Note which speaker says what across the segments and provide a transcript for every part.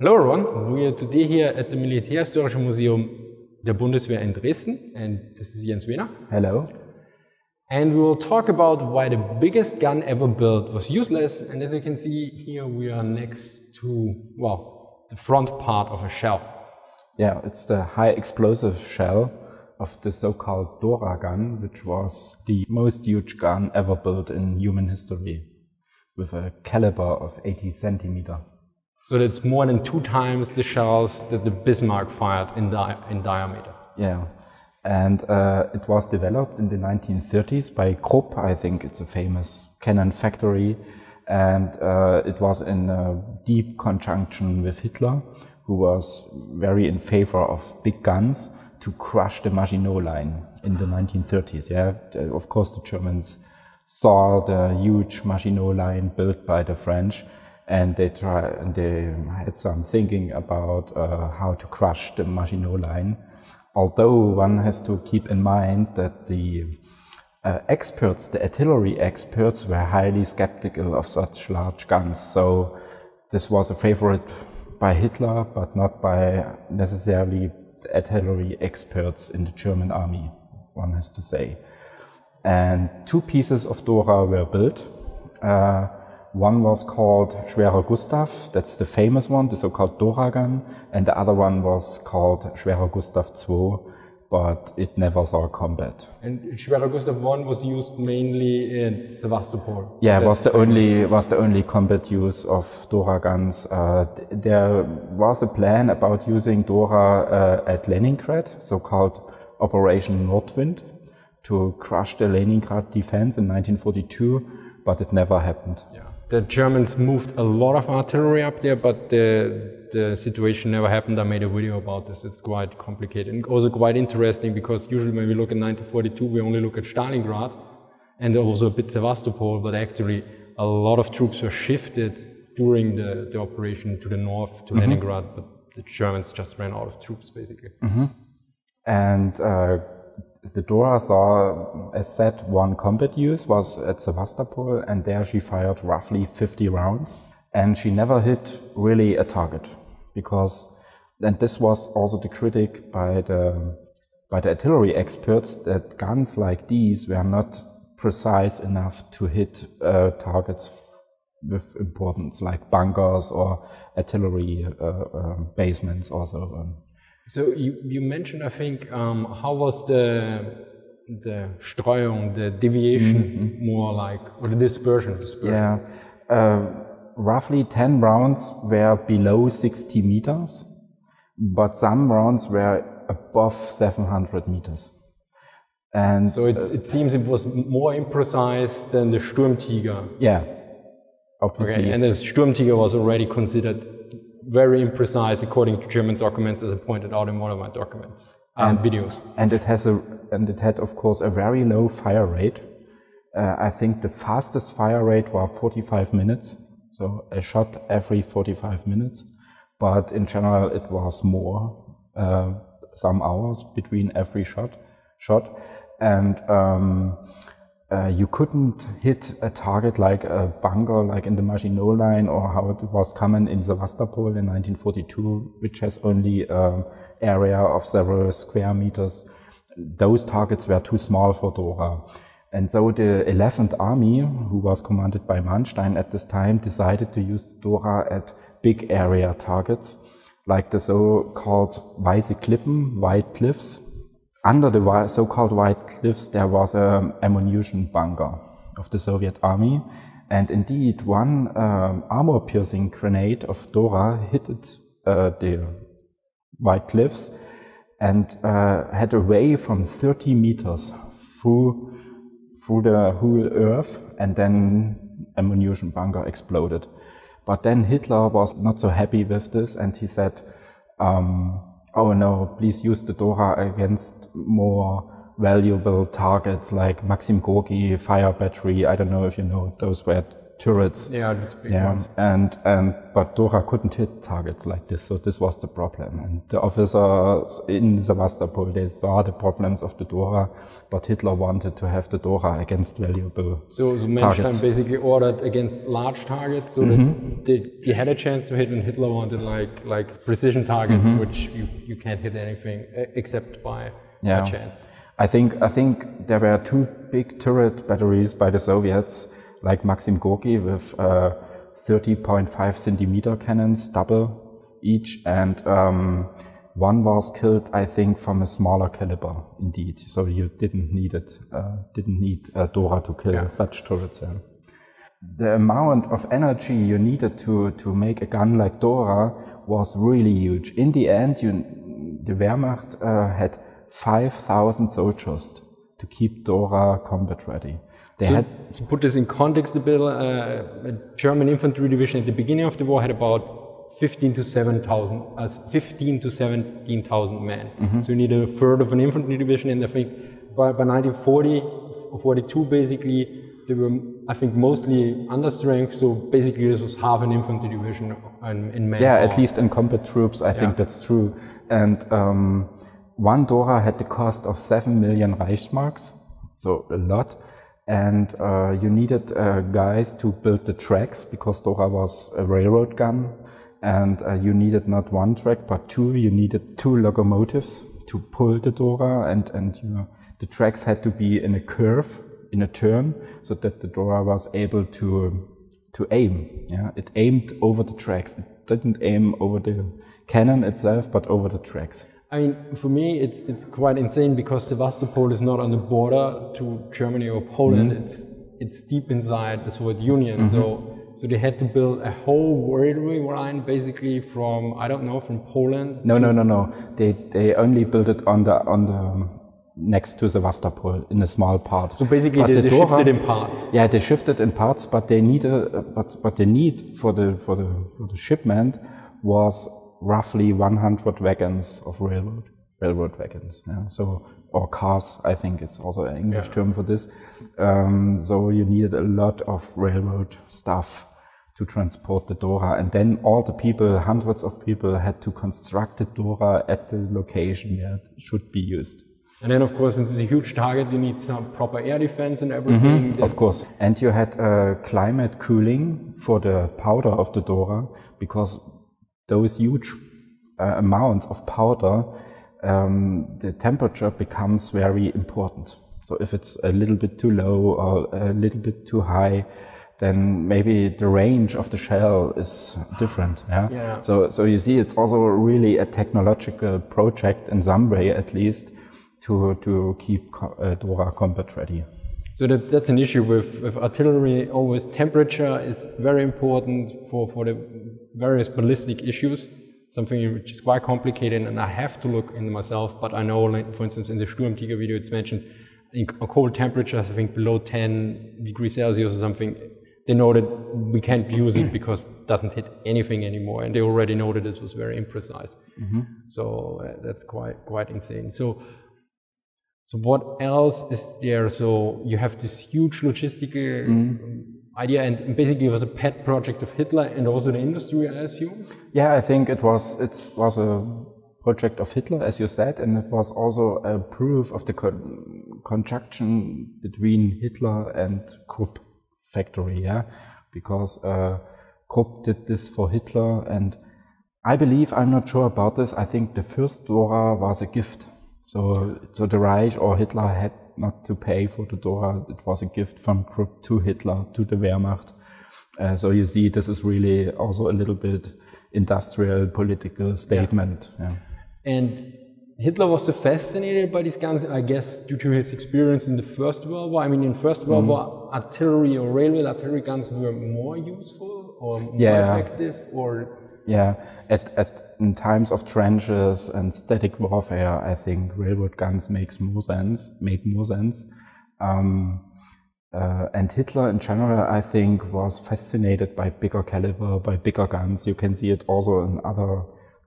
Speaker 1: Hello everyone, we are today here at the Militärhistorische Museum der Bundeswehr in Dresden and this is Jens Wehner.
Speaker 2: Hello.
Speaker 1: And we will talk about why the biggest gun ever built was useless and as you can see here we are next to, well, the front part of a shell.
Speaker 2: Yeah, it's the high explosive shell of the so-called Dora gun, which was the most huge gun ever built in human history with a caliber of 80 centimeter.
Speaker 1: So that's more than two times the shells that the Bismarck fired in, di in diameter.
Speaker 2: Yeah, and uh, it was developed in the 1930s by Krupp, I think it's a famous cannon factory, and uh, it was in deep conjunction with Hitler, who was very in favor of big guns to crush the Maginot Line in the 1930s. Yeah, of course the Germans saw the huge Maginot Line built by the French and they try and they had some thinking about uh, how to crush the Maginot Line. Although one has to keep in mind that the uh, experts, the artillery experts, were highly skeptical of such large guns. So this was a favorite by Hitler, but not by necessarily artillery experts in the German army, one has to say. And two pieces of Dora were built. Uh, one was called Schwerer Gustav, that's the famous one, the so-called Dora gun, and the other one was called Schwerer Gustav II, but it never saw combat.
Speaker 1: And Schwerer Gustav I was used mainly in Sevastopol.
Speaker 2: Yeah, was the only was the only combat use of Dora guns. Uh, there was a plan about using Dora uh, at Leningrad, so-called Operation Nordwind, to crush the Leningrad defense in 1942, but it never happened.
Speaker 1: Yeah the Germans moved a lot of artillery up there, but the, the situation never happened. I made a video about this. It's quite complicated and also quite interesting because usually when we look at 1942, we only look at Stalingrad and also a bit Sevastopol, but actually a lot of troops were shifted during the, the operation to the north, to mm -hmm. Leningrad, but the Germans just ran out of troops basically.
Speaker 2: Mm -hmm. And uh, the Dora saw, as said, one combat use was at Sevastopol, and there she fired roughly 50 rounds, and she never hit really a target because, and this was also the critic by the by the artillery experts that guns like these were not precise enough to hit uh, targets with importance, like bunkers or artillery uh, uh, basements also. Um,
Speaker 1: so you, you mentioned, I think, um, how was the the Streuung, the deviation, mm -hmm. more like, or the dispersion? dispersion?
Speaker 2: Yeah, uh, roughly 10 rounds were below 60 meters, but some rounds were above 700 meters.
Speaker 1: And so it, uh, it seems it was more imprecise than the Sturmtiger.
Speaker 2: Yeah, obviously.
Speaker 1: Okay, and the Sturmtiger was already considered very imprecise according to German documents, as I pointed out in one of my documents and videos.
Speaker 2: And it has a and it had of course a very low fire rate. Uh, I think the fastest fire rate was 45 minutes, so a shot every 45 minutes. But in general, it was more, uh, some hours between every shot. Shot, and um, uh, you couldn't hit a target like a bunker, like in the Maginot Line, or how it was common in Sevastopol in 1942, which has only an area of several square meters. Those targets were too small for Dora. And so the 11th Army, who was commanded by Manstein at this time, decided to use Dora at big area targets, like the so-called Weiße Klippen, White Cliffs, under the so-called White Cliffs, there was an ammunition bunker of the Soviet army. And indeed, one um, armor-piercing grenade of Dora hit uh, the White Cliffs and uh, had a ray from 30 meters through, through the whole earth and then ammunition bunker exploded. But then Hitler was not so happy with this and he said, um, oh no, please use the Dora against more valuable targets like Maxim Gorky, fire battery. I don't know if you know, those were turrets.
Speaker 1: Yeah, that's big
Speaker 2: Yeah,
Speaker 1: ones.
Speaker 2: and and but Dora couldn't hit targets like this, so this was the problem. And the officers in Sevastopol they saw the problems of the Dora, but Hitler wanted to have the Dora against valuable
Speaker 1: So, so Manstein
Speaker 2: targets.
Speaker 1: basically ordered against large targets, so
Speaker 2: Mm-hmm.
Speaker 1: that they, they had a chance to hit, and Hitler wanted like like precision targets,
Speaker 2: Mm-hmm.
Speaker 1: which you, you can't hit anything except by,
Speaker 2: Yeah.
Speaker 1: by chance.
Speaker 2: I think I think there were two big turret batteries by the Soviets, like Maxim Gorky with uh, 30.5 centimeter cannons, double each, and um, one was killed, I think, from a smaller caliber, indeed. So you didn't need it, uh, didn't need uh, Dora to kill
Speaker 1: Yeah.
Speaker 2: such turrets. Yeah. The amount of energy you needed to to make a gun like Dora was really huge. In the end, you, the Wehrmacht uh, had 5,000 soldiers to keep Dora combat ready. They
Speaker 1: So,
Speaker 2: had
Speaker 1: to put this in context a bit, uh, a German infantry division at the beginning of the war had about 15 to 7,000, uh, 15 to 17,000 men.
Speaker 2: Mm-hmm.
Speaker 1: So you need a third of an infantry division, and I think by, by 1940, 42 basically, they were, I think, mostly under strength. So basically, this was half an infantry division in, in men.
Speaker 2: Yeah, at least in combat troops, I think that's true. And um, one Dora had the cost of 7 million Reichsmarks, so a lot. And uh, you needed uh, guys to build the tracks because Dora was a railroad gun. And uh, you needed not one track, but two. You needed two locomotives to pull the Dora, and, and you know, the tracks had to be in a curve, in a turn, so that the Dora was able to to aim. Yeah, it aimed over the tracks. It didn't aim over the cannon itself, but over the tracks.
Speaker 1: I mean, for me, it's it's quite insane because Sevastopol is not on the border to Germany or Poland.
Speaker 2: Mm-hmm.
Speaker 1: It's it's deep inside the Soviet Union. So so they had to build a whole railway line basically from I don't know from Poland.
Speaker 2: No, no, no, no. They they only built it on the on the next to Sevastopol in a small part.
Speaker 1: So basically,
Speaker 2: But
Speaker 1: they,
Speaker 2: the
Speaker 1: they
Speaker 2: Dora-
Speaker 1: shifted in parts.
Speaker 2: Yeah, they shifted in parts, but they need a, but but the need for the for the for the shipment was roughly 100 wagons of railroad railroad wagons. Yeah, so or cars, I think it's also an English
Speaker 1: Yeah.
Speaker 2: term for this. Um, so you needed a lot of railroad stuff to transport the Dora, and then all the people, hundreds of people, had to construct the Dora at the location where it should be used.
Speaker 1: And then, of course, since it's a huge target, you need some proper air defense and everything. that-
Speaker 2: Of course. And you had uh, climate cooling for the powder of the Dora because those huge uh, amounts of powder, um, the temperature becomes very important. So if it's a little bit too low or a little bit too high, then maybe the range of the shell is different. Yeah.
Speaker 1: Yeah.
Speaker 2: So so you see, it's also really a technological project in some way, at least, to to keep uh, Dora combat ready.
Speaker 1: So that, that's an issue with, with artillery. Always temperature is very important for, for the various ballistic issues. Something which is quite complicated, and I have to look into myself. But I know, for instance, in the Sturmtiger video, it's mentioned in cold temperatures, I think below 10 degrees Celsius or something. They know that we can't use it because it doesn't hit anything anymore, and they already know that this was very imprecise. So uh, that's quite quite insane. So so what else is there? So you have this huge logistical um, idea, and basically it was a pet project of Hitler and also the industry, I assume.
Speaker 2: Yeah, I think it was it was a project of Hitler, as you said, and it was also a proof of the con- conjunction between Hitler and Krupp factory. Yeah, because uh, Krupp did this for Hitler, and I believe I'm not sure about this. I think the first Dora was a gift, so so the Reich or Hitler had not to pay for the Dora. It was a gift from Krupp to Hitler to the Wehrmacht. Uh, so you see, this is really also a little bit industrial political statement. Yeah.
Speaker 1: And Hitler was so fascinated by these guns, I guess, due to his experience in the First World War. I mean, in First World War, artillery or railway artillery guns were more useful or more
Speaker 2: Yeah.
Speaker 1: effective, or
Speaker 2: Yeah, at, at in times of trenches and static warfare, I think railroad guns makes more sense. Made more sense. Um, uh, and Hitler in general, I think, was fascinated by bigger caliber, by bigger guns. You can see it also in other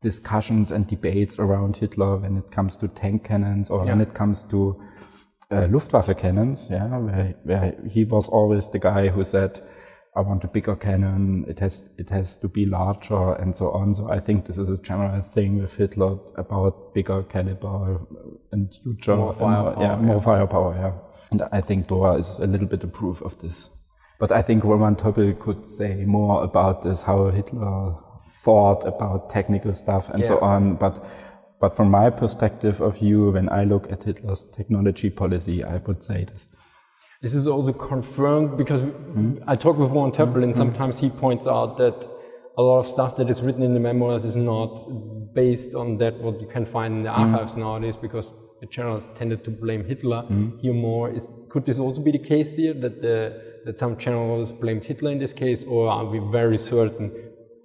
Speaker 2: discussions and debates around Hitler when it comes to tank cannons or when it comes to uh, Luftwaffe cannons. Yeah, where, where he was always the guy who said, I want a bigger cannon. It has it has to be larger and so on. So I think this is a general thing with Hitler about bigger caliber and huger,
Speaker 1: More firepower,
Speaker 2: yeah, more
Speaker 1: yeah.
Speaker 2: firepower. Yeah, and I think Dora is a little bit a proof of this. But I think Roman Toppel could say more about this, how Hitler thought about technical stuff and so on. But but from my perspective of view, when I look at Hitler's technology policy, I would say this.
Speaker 1: This is also confirmed because hmm? I talk with Roman hmm? Toppel and hmm? sometimes he points out that a lot of stuff that is written in the memoirs is not based on that what you can find in the archives nowadays because the journals tended to blame Hitler here more. Is could this also be the case here that the that some channels blamed Hitler in this case, or are we very certain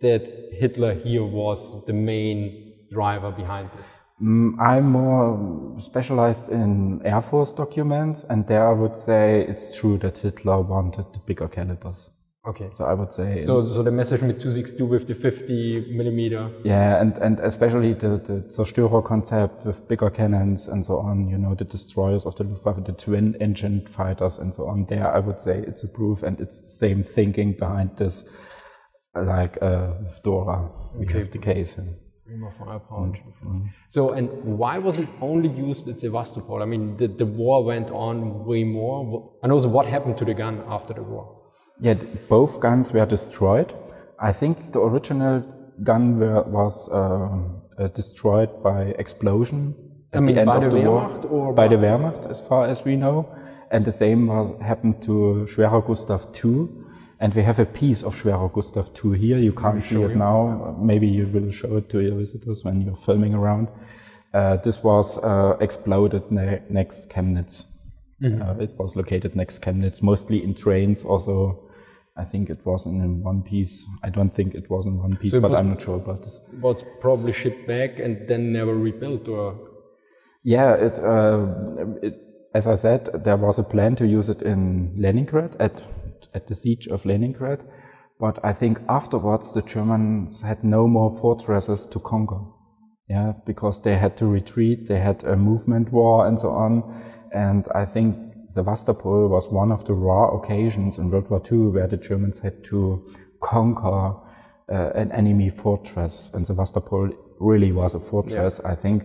Speaker 1: that Hitler here was the main driver behind this?
Speaker 2: Mm, I'm more specialized in Air Force documents, and there I would say it's true that Hitler wanted the bigger calibers.
Speaker 1: Okay.
Speaker 2: So I would say,
Speaker 1: So, so the message with 262 with the 50 millimeter.
Speaker 2: yeah, and, and especially the, the Zerstörer concept with bigger cannons and so on, you know, the destroyers of the Luftwaffe, the twin engine fighters and so on. There I would say it's a proof, and it's the same thinking behind this, like uh, with Dora. We
Speaker 1: Okay.
Speaker 2: have the case. and-
Speaker 1: More firepower. So, and why was it only used at Sevastopol? I mean, the, the war went on way more. And also, what happened to the gun after the war?
Speaker 2: Yeah, both guns were destroyed. I think the original gun were, was um, uh, destroyed by explosion at
Speaker 1: I mean,
Speaker 2: the end
Speaker 1: by
Speaker 2: of
Speaker 1: the
Speaker 2: the
Speaker 1: Wehrmacht
Speaker 2: war.
Speaker 1: or
Speaker 2: by
Speaker 1: by-
Speaker 2: the Wehrmacht, as far as we know. And the same was, happened to Schwerer Gustav II. And we have a piece of Schwerer Gustav II here. You can't see it now. Maybe you will show it to your visitors when you're filming around. Uh, this was uh, exploded ne- next Chemnitz. Uh, it was located next Chemnitz, mostly in trains. Also, I think it was in one piece. I don't think it was in one piece,
Speaker 1: it
Speaker 2: but I'm not sure about this.
Speaker 1: Was probably shipped back and then never rebuilt, or
Speaker 2: Yeah, it, uh, it, as I said, there was a plan to use it in Leningrad at at the siege of Leningrad, but I think afterwards the Germans had no more fortresses to conquer. Yeah, because they had to retreat, they had a movement war and so on, and I think Sevastopol was one of the rare occasions in World War II where the Germans had to conquer uh, an enemy fortress, and Sevastopol really was a fortress. I think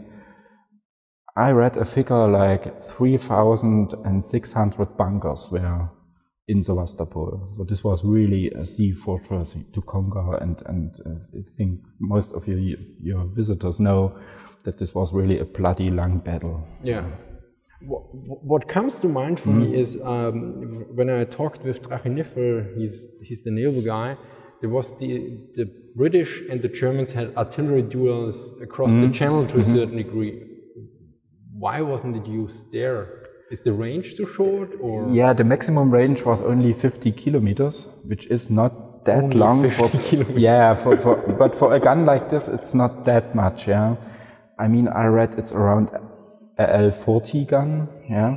Speaker 2: I read a figure like 3,600 bunkers were in Sevastopol. So this was really a sea fortress to conquer. And, and uh, I think most of your, your visitors know that this was really a bloody long battle.
Speaker 1: Yeah. What, what comes to mind for me is um, when I talked with Drachinifel, he's, he's the naval guy, there was the, the British and the Germans had artillery duels across the channel to a certain degree. Why wasn't it used there? Is the range too short or?
Speaker 2: Yeah, the maximum range was only 50 kilometers, which is not that
Speaker 1: Only
Speaker 2: long
Speaker 1: 50
Speaker 2: for
Speaker 1: kilometers.
Speaker 2: yeah, for, for but for a gun like this, it's not that much. Yeah, I mean, I read it's around a L40 gun. Yeah,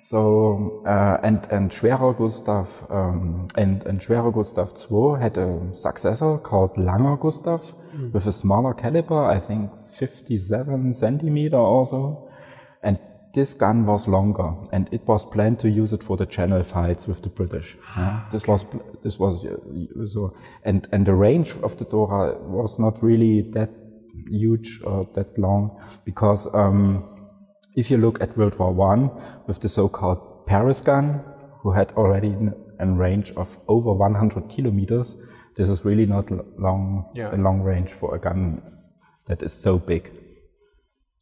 Speaker 2: so uh, and and Schwerer Gustav um, and and Schwerer Gustav II had a successor called Langer Gustav with a smaller caliber, I think 57 centimeter or so, and this gun was longer, and it was planned to use it for the channel fights with the British. yeah. This was this was uh, so, and and the range of the Dora was not really that huge or that long because um, if you look at World War One with the so-called Paris gun, who had already a range of over 100 kilometers, this is really not long
Speaker 1: Yeah.
Speaker 2: a long range for a gun that is so big.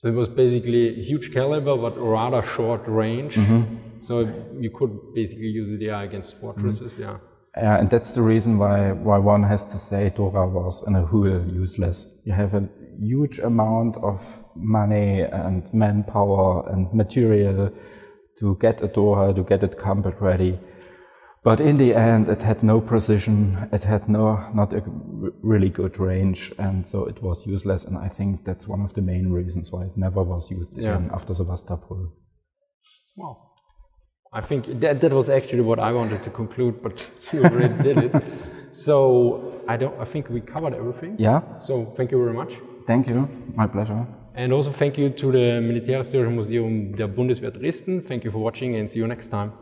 Speaker 1: So it was basically huge caliber but rather short range. Mm-hmm. So you could basically use it yeah, against fortresses, mm-hmm. yeah.
Speaker 2: Yeah, and that's the reason why, why one has to say Dora was in a whole useless. You have a huge amount of money and manpower and material to get a Dora, to get it combat ready. But in the end, it had no precision. It had no, not a really good range. And so it was useless. And I think that's one of the main reasons why it never was used
Speaker 1: Yeah.
Speaker 2: again after Sevastopol.
Speaker 1: Wow. I think that, that was actually what I wanted to conclude, but you already did it. So I don't. I think we covered everything.
Speaker 2: Yeah.
Speaker 1: So thank you very much,
Speaker 2: Thank you. My pleasure.
Speaker 1: and also thank you to the Militärhistorische Museum der Bundeswehr Dresden. Thank you for watching, and see you next time.